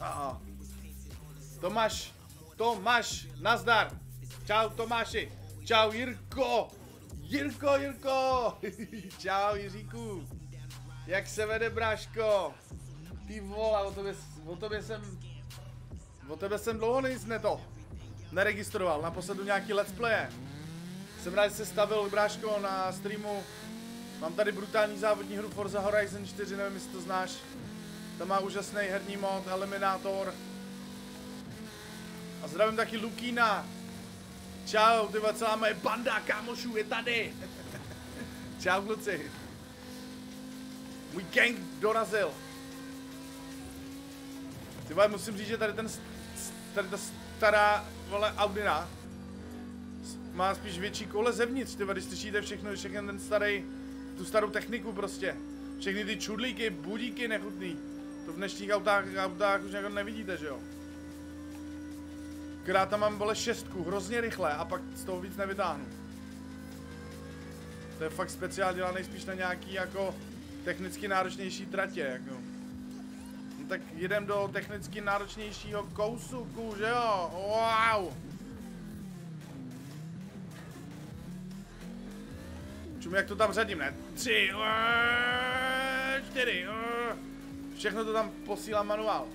A. Tomáš, Tomáš, nazdar. Čau Tomáši. Čau Jirko. Jirko, Jirko. Čau Jiříku. Jak se vede bráško? Ty vole, o tobě, o tobě jsem... O tebe jsem dlouho nic ne to. Neregistroval, naposledy nějaký let's playe. Jsem rád, že se stavil bráško na streamu. Mám tady brutální závodní hru Forza Horizon 4, nevím jestli to znáš. To má úžasný herní mod, Eliminator. A zdravím taky Lukína. Čau, ty celá moje banda kámošů je tady. Čau kluci. Můj gang dorazil. Ty vole, musím říct, že tady ten, tady ta stará, vole, Audina má spíš větší koule zevnitř, ty když slyšíte všechno, všechny ten starý, tu starou techniku prostě. Všechny ty čudlíky, budíky nechutný. To v dnešních autách, autách už jako nevidíte, že jo? Krát tam mám, vole, šestku, hrozně rychle a pak z toho víc nevytáhnu. To je fakt speciál dělaný spíš na nějaký jako technicky náročnější tratě, jako. No tak jedem do technicky náročnějšího kousuku, že jo? Wow! Čum, jak to tam řadím, ne? Tři, čtyři, všechno to tam posílám manuál.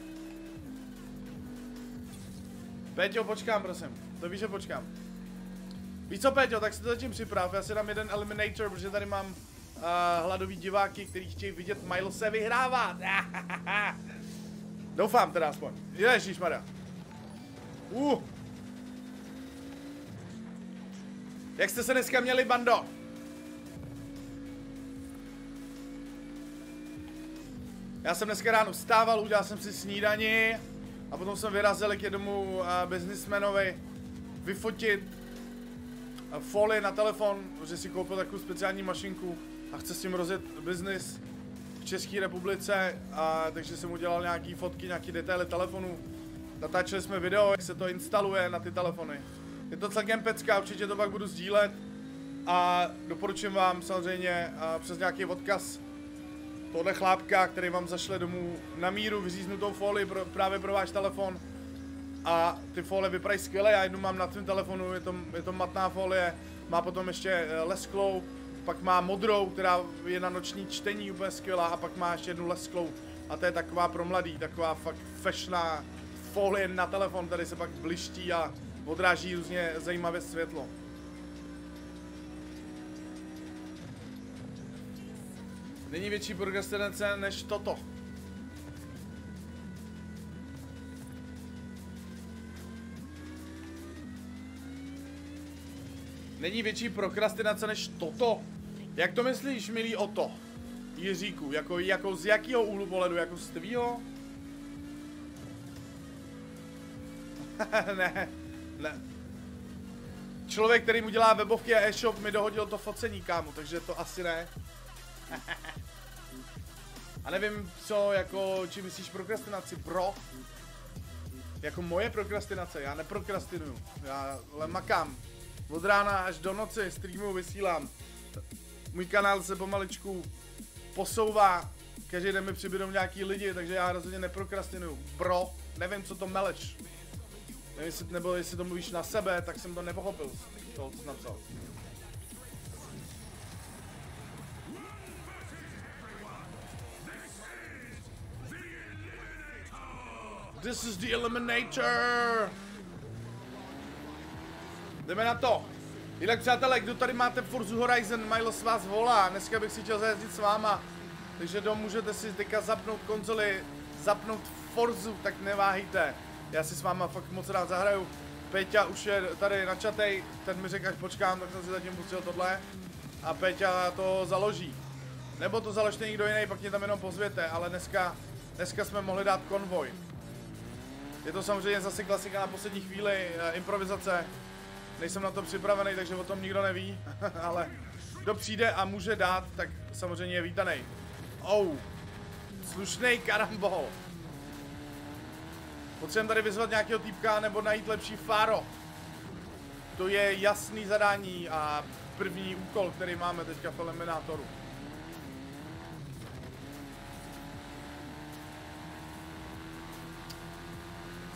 Péťo, počkám, prosím. To víš, že počkám. Víš co, Péťo, tak si to zatím připrav, já si dám jeden Eliminator, protože tady mám uh, hladový diváky, kteří chtějí vidět Milo se vyhrávat. Doufám teda aspoň. Ježišmarja. Uh. Jak jste se dneska měli, bando? Já jsem dneska ráno vstával, udělal jsem si snídani a potom jsem vyrazil k jednomu uh, biznismenovi vyfotit uh, folie na telefon, že si koupil takovou speciální mašinku a chce s tím rozjet biznis v České republice, a, takže jsem udělal nějaký fotky, nějaký detaily telefonu. Natáčeli jsme video, jak se to instaluje na ty telefony. Je to celkem pecka, určitě to pak budu sdílet a doporučím vám samozřejmě uh, přes nějaký odkaz tohle chlápka, který vám zašle domů na míru vyříznutou folii pro, právě pro váš telefon. A ty folie vypadají skvěle, já jednu mám na tvém telefonu, je to, je to matná folie, má potom ještě eh, lesklou, pak má modrou, která je na noční čtení úplně skvělá a pak má ještě jednu lesklou. A to je taková pro mladý, taková fakt fashná folie na telefon, tady se pak bliští a odráží různě zajímavé světlo. Není větší prokrastinace než toto. Není větší prokrastinace než toto. Jak to myslíš, milý Oto? Jiříku, jako, jako z jakého úhlu pohledu, jako z tvýho? ne, ne. Člověk, který mu dělá webovky a e-shop, mi dohodil to focení, kámo, takže to asi ne. A nevím, co, jako, či myslíš prokrastinaci, bro? Jako moje prokrastinace, já neprokrastinuju, já ale makám. Od rána až do noci streamu vysílám. Můj kanál se pomaličku posouvá, každý den mi přibydou nějaký lidi, takže já rozhodně neprokrastinuju. Bro, nevím, co to meleš. Nevím, jestli, nebo jestli to mluvíš na sebe, tak jsem to nepochopil, to, co jsi napsal. This is the Eliminator! Jdeme na to. Jinak přátelé, kdo tady máte Forza Horizon, s vás volá. Dneska bych si chtěl zajezdit s váma. Takže dom můžete si teďka zapnout konzoli, zapnout Forzu, tak neváhejte. Já si s váma fakt moc rád zahraju. Peťa už je tady na čatej, ten mi řekl, až počkám, tak jsem si zatím pustil tohle. A Peťa to založí. Nebo to založte někdo jiný, pak mě tam jenom pozvěte, ale dneska, dneska jsme mohli dát konvoj. Je to samozřejmě zase klasika na poslední chvíli, eh, improvizace. Nejsem na to připravený, takže o tom nikdo neví, ale kdo přijde a může dát, tak samozřejmě je vítaný. Oh, slušný karambol. Potřebujeme tady vyzvat nějakého týpka nebo najít lepší fáro. To je jasný zadání a první úkol, který máme teďka v eliminátoru.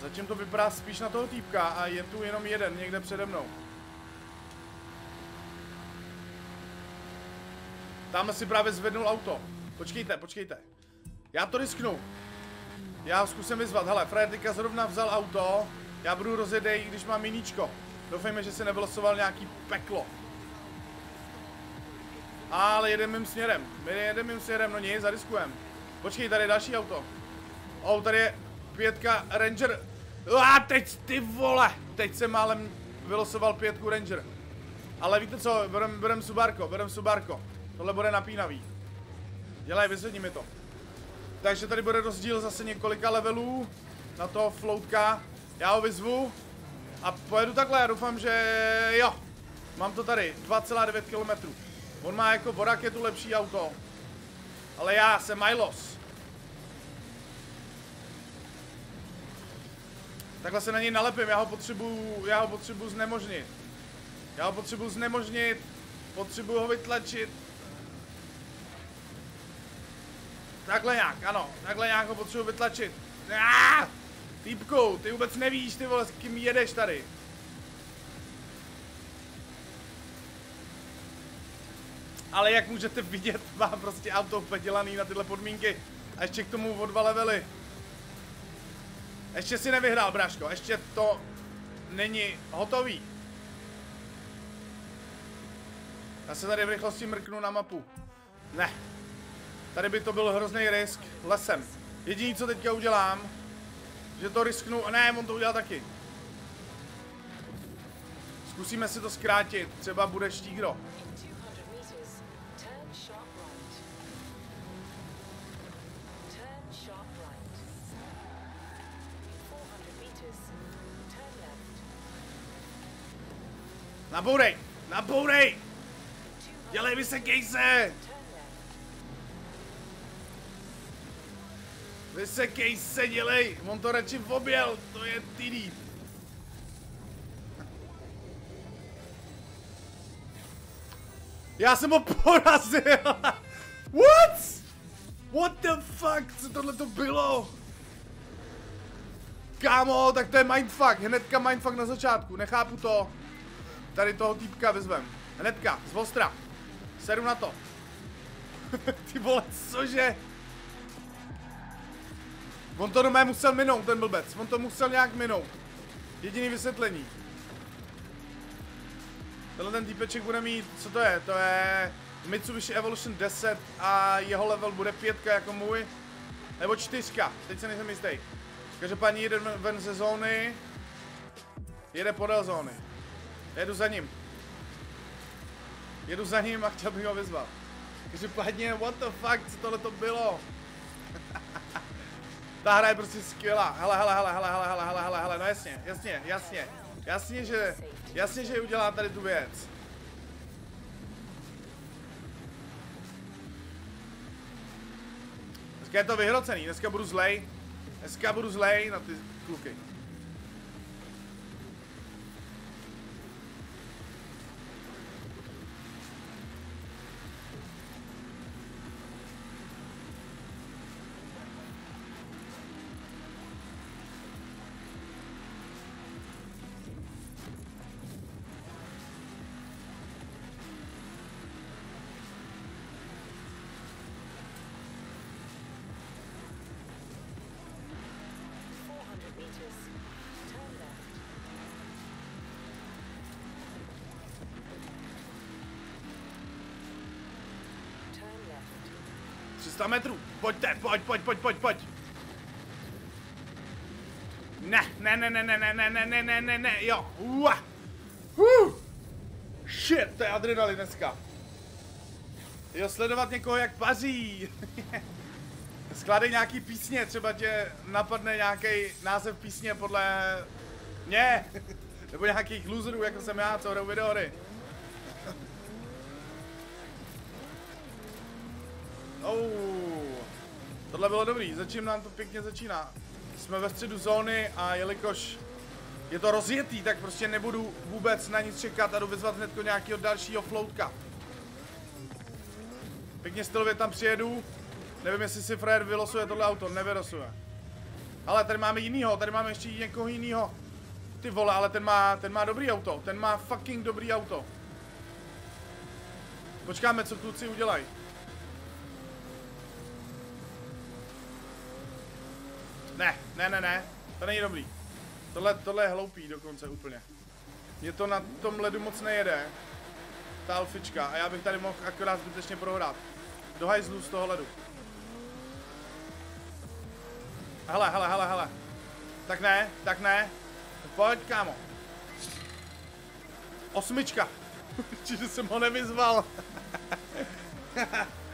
Zatím to vypadá spíš na toho týpka a je tu jenom jeden někde přede mnou. Tam si právě zvednul auto. Počkejte, počkejte. Já to risknu. Já zkusím vyzvat. Hele, Fred teďka zrovna vzal auto. Já budu rozjedej, když mám miníčko. Doufejme, že se nevylosoval nějaký peklo. Ale jedeme mým směrem. My jedeme mým směrem, no nic, zariskujem. Počkej, tady je další auto. O, tady je pětka Ranger. A teď ty vole! Teď jsem málem vylosoval pětku Ranger. Ale víte co, berem, berem Subarko, berem Subarko. Tohle bude napínavý. Dělej, vyzvedni mi to. Takže tady bude rozdíl zase několika levelů na toho floutka. Já ho vyzvu a pojedu takhle, já doufám, že jo. Mám to tady, 2,9 km. On má jako o raketu lepší auto. Ale já jsem Milos. Takhle se na něj nalepím, já ho potřebuju, já ho potřebuju znemožnit. Já ho potřebuju znemožnit, potřebuju ho vytlačit. Takhle nějak, ano, takhle nějak ho potřebuji vytlačit. Ah! Týpku, ty vůbec nevíš, ty vole, s kým jedeš tady. Ale jak můžete vidět, mám prostě auto dělaný na tyhle podmínky. A ještě k tomu o dva levely. Ještě si nevyhrál, bráško, ještě to není hotový. Já se tady v rychlosti mrknu na mapu. Ne. Tady by to byl hrozný risk lesem. Jediný, co teďka udělám, že to risknu, ne, on to udělal taky. Zkusíme si to zkrátit, třeba bude štígro. Nabourej! Nabourej! Dělej, vysekej se! Vysekej se, dělej! On to radši objel, to je TD. Já jsem ho porazil! What? What the fuck? Co tohle to bylo? Kámo, tak to je mindfuck. Hnedka mindfuck na začátku. Nechápu to. Tady toho týpka vyzvem. Hnedka, z ostra. Seru na to. Ty vole, cože? On to doma musel minout, ten blbec. On to musel nějak minout. Jediný vysvětlení. Tenhle ten týpeček bude mít, co to je? To je Mitsubishi Evolution 10 a jeho level bude pětka jako můj. Nebo čtyřka, teď se nejsem jistý. Každopádně jede ven ze zóny. Jede podél zóny. Jedu za ním. Jedu za ním a chtěl bych ho vyzvat. Každopádně, what the fuck, co tohle to bylo? Ta hra je prostě skvělá. Hele, hele, hele, hele, hele, hele, hele, hele, hele, no jasně, jasně, jasně. Jasně, že, jasně, že udělá tady tu věc. Dneska je to vyhrocený, dneska budu zlej. Dneska budu zlej na ty kluky. 300 metrů. Pojďte, pojď, pojď, pojď, pojď, pojď. Ne, ne, ne, ne, ne, ne, ne, ne, ne, ne, ne, ne, jo. Ua. Uh. Shit, to je adrenalin dneska. Jo, sledovat někoho jak paří. Skládej nějaký písně, třeba tě napadne nějaký název písně podle mě. Nebo nějakých loserů, jako jsem já, co hrajou videohry. Oh, tohle bylo dobrý, začím nám to pěkně začíná. Jsme ve středu zóny a jelikož je to rozjetý, tak prostě nebudu vůbec na nic čekat a jdu vyzvat hned nějakého dalšího floutka. Pěkně stylově tam přijedu. Nevím, jestli si Fred vylosuje tohle auto, nevylosuje. Ale tady máme jinýho, tady máme ještě někoho jinýho. Ty vole, ale ten má, ten má dobrý auto, ten má fucking dobrý auto. Počkáme, co kluci udělají. Ne, ne, ne, ne, to není dobrý. Tohle, tohle je hloupý dokonce úplně. Mě to na tom ledu moc nejede. Ta alfička. A já bych tady mohl akorát zbytečně prohrát. Do hajzlu z toho ledu. Hele, hele, hele, hele. Tak ne, tak ne. Pojď, kámo. Osmička. Čiže jsem ho nevyzval.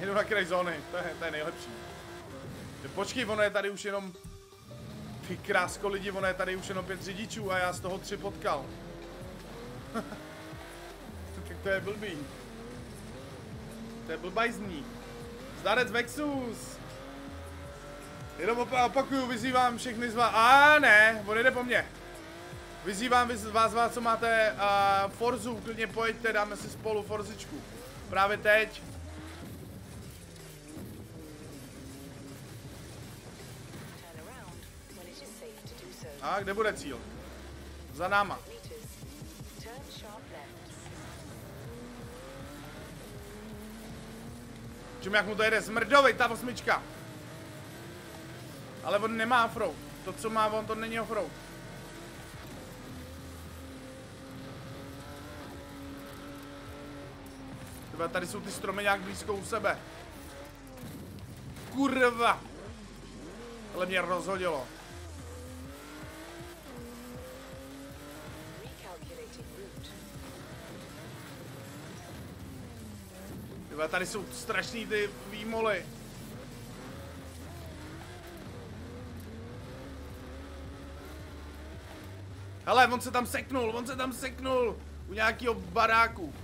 Jedu na kraj zóny, to je, to je nejlepší. Počkej, ono je tady už jenom... Ty krásko lidi, ono je tady už jenom pět řidičů a já z toho tři potkal. to je blbý. To je blbajzní. Zdarec Vexus. Jenom opakuju, vyzývám všechny z vás. A ne, on jde po mně. Vyzývám vás, vás, co máte uh, Forzu, klidně pojďte, dáme si spolu Forzičku. Právě teď. A kde bude cíl? Za náma. Čím jak mu to jede smrdovej, ta osmička. Ale on nemá offroad. To, co má on, to není offroad. Tyba, tady jsou ty stromy nějak blízko u sebe. Kurva! Ale mě rozhodilo. Tyba, tady jsou strašný ty výmoly. Hele, on se tam seknul, on se tam seknul. U nějakého baráku.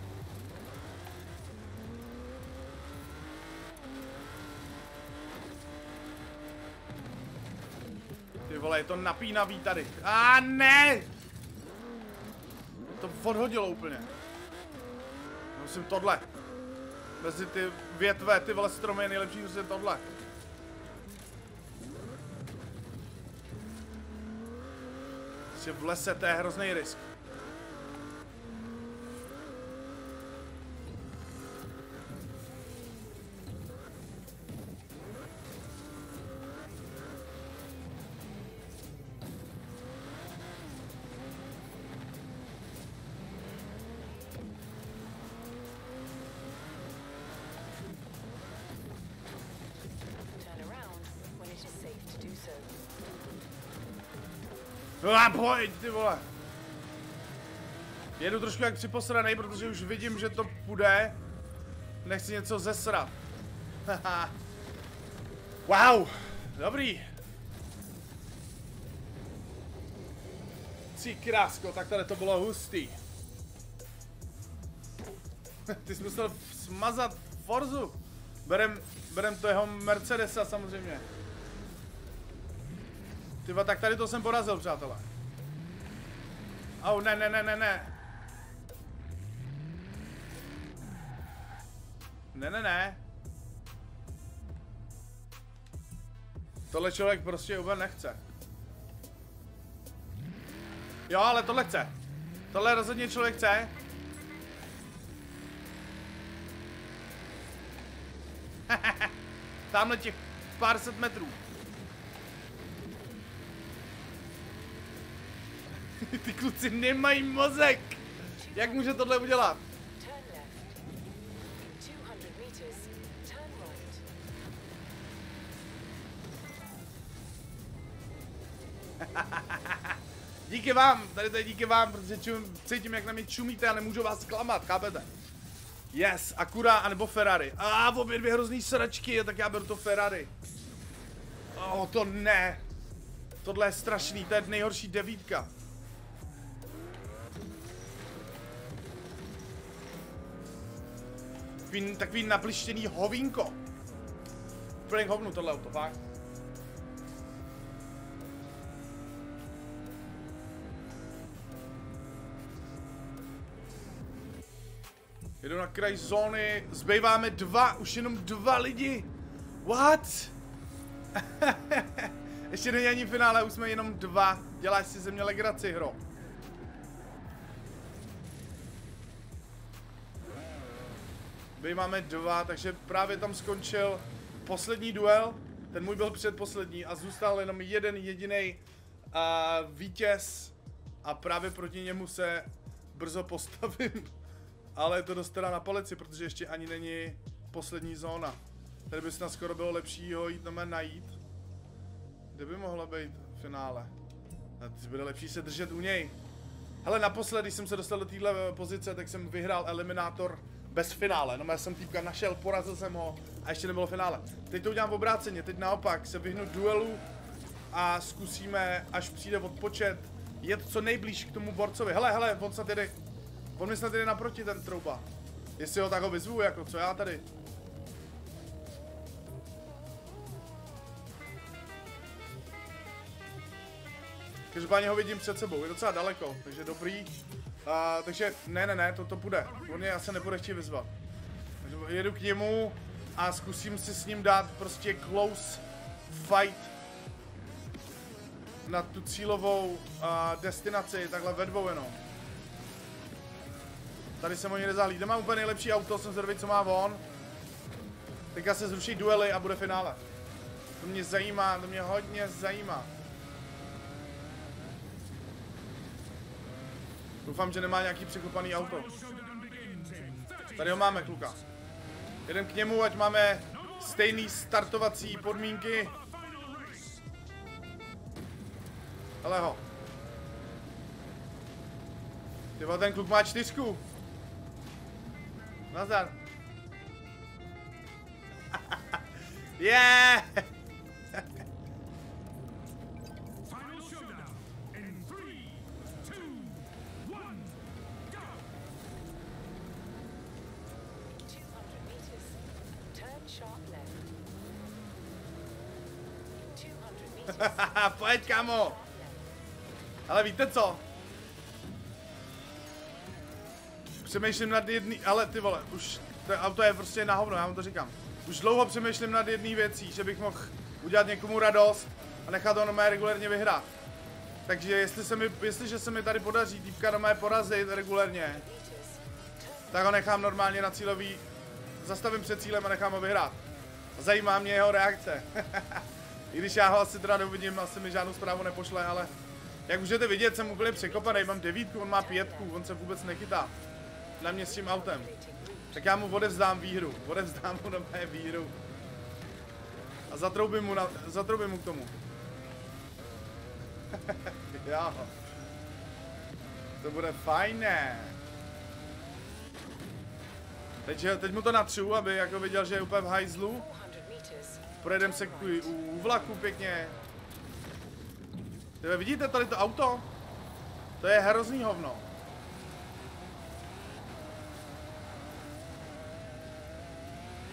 Ty vole, je to napínavý tady. A ne! To odhodilo úplně. Musím tohle. Mezi ty větve, ty vole stromy je nejlepší že tohle. Prostě v lese to je hrozný risk. A pojď, ty vole. Jedu trošku jak připosranej, protože už vidím, že to půjde. Nechci něco zesrat. wow, dobrý. Cí krásko, tak tady to bylo hustý. Ty jsi musel smazat Forzu. Berem, berem to jeho Mercedesa samozřejmě. Tyba, tak tady to jsem porazil, přátelé. Au, ne, ne, ne, ne, ne. Ne, ne, ne. Tohle člověk prostě úplně nechce. Jo, ale tohle chce. Tohle rozhodně člověk chce. Tamhle těch pár set metrů. Ty kluci nemají mozek. Jak může tohle udělat? díky vám, tady to je díky vám, protože čum, cítím, jak na mě čumíte a nemůžu vás klamat, chápete? Yes, Akura anebo Ferrari. A ah, obě dvě hrozný sračky, tak já beru to Ferrari. Oh, to ne. Tohle je strašný, to je nejhorší devítka. Takový, takový naplištěný hovínko. Úplně hovnu tohle auto, fakt. Jedu na kraj zóny, zbýváme dva, už jenom dva lidi. What? Ještě není ani finále, už jsme jenom dva. Děláš si ze mě legraci, hro. My máme dva, takže právě tam skončil poslední duel. Ten můj byl předposlední a zůstal jenom jeden jediný uh, vítěz a právě proti němu se brzo postavím. Ale je to dost teda na palici, protože ještě ani není poslední zóna. Tady by snad skoro bylo lepší ho jít na najít. Kde by mohla být v finále? A bude lepší se držet u něj. Hele, naposledy, když jsem se dostal do téhle pozice, tak jsem vyhrál eliminátor bez finále. No já jsem týpka našel, porazil jsem ho a ještě nebylo finále. Teď to udělám v obráceně, teď naopak se vyhnu duelu a zkusíme, až přijde odpočet, jet co nejblíž k tomu borcovi. Hele, hele, on se tedy, on mi snad jde naproti ten trouba. Jestli ho tak ho vyzvu, jako co já tady. Každopádně ho vidím před sebou, je docela daleko, takže dobrý. Uh, takže ne, ne, ne, to, to půjde. On je asi nebude chtít vyzvat. Takže jedu k němu a zkusím si s ním dát prostě close fight na tu cílovou uh, destinaci, takhle ve dvou jenom. Tady se oni nezahlí. Nemám úplně nejlepší auto, jsem zvědavý, co má on. Teďka se zruší duely a bude finále. To mě zajímá, to mě hodně zajímá. Doufám, že nemá nějaký překopaný auto. Tady ho máme, kluka. Jedem k němu, ať máme stejný startovací podmínky. Ale ho. Tyba, ten kluk má čtyřku. Nazdar. yeah! Kamo! Ale víte co? Přemýšlím nad jedný, ale ty vole, už to auto je prostě na hovno, já vám to říkám. Už dlouho přemýšlím nad jedný věcí, že bych mohl udělat někomu radost a nechat ho mé regulérně vyhrát. Takže jestli se mi, jestliže se mi tady podaří týpka mé porazit regulérně, tak ho nechám normálně na cílový, zastavím před cílem a nechám ho vyhrát. Zajímá mě jeho reakce. I když já ho asi teda neuvidím, asi mi žádnou zprávu nepošle, ale jak můžete vidět, jsem úplně překopaný, mám devítku, on má pětku, on se vůbec nechytá na mě s tím autem. Tak já mu odevzdám výhru, odevzdám mu na mé výhru. A zatroubím mu, na, zatroubím mu k tomu. jo. To bude fajné. Teď, teď mu to natřu, aby jako viděl, že je úplně v hajzlu. Projedem se u vlaku pěkně. Tyve, vidíte tady to auto? To je hrozný hovno.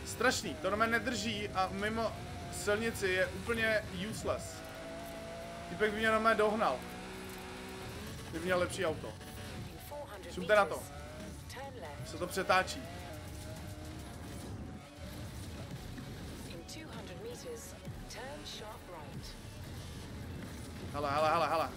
Strašný, to na mě nedrží a mimo silnici je úplně useless. Typek by mě na mě dohnal. Kdyby měl lepší auto. Šumte na to. Se to přetáčí. Hele, hele, hele, hele.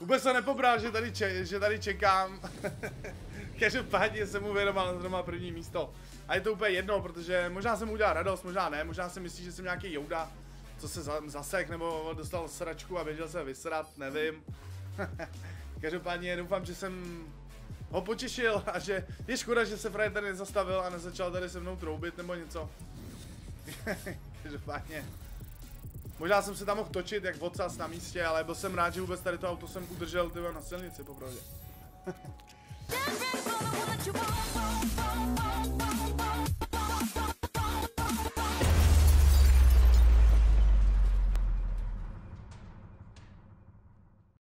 Vůbec se nepobral, že tady, če že tady čekám. Každopádně jsem mu věnoval na první místo. A je to úplně jedno, protože možná jsem mu udělal radost, možná ne, možná si myslí, že jsem nějaký jouda, co se zasek nebo dostal sračku a běžel se vysrat, nevím. Každopádně doufám, že jsem ho potěšil a že je škoda, že se Fred tady nezastavil a nezačal tady se mnou troubit nebo něco. Každopádně. Možná jsem se tam mohl točit jak vocas na místě, ale byl jsem rád, že vůbec tady to auto jsem udržel tyhle na silnici, popravdě. Dancing for the one that you want, want, want, want, want, want.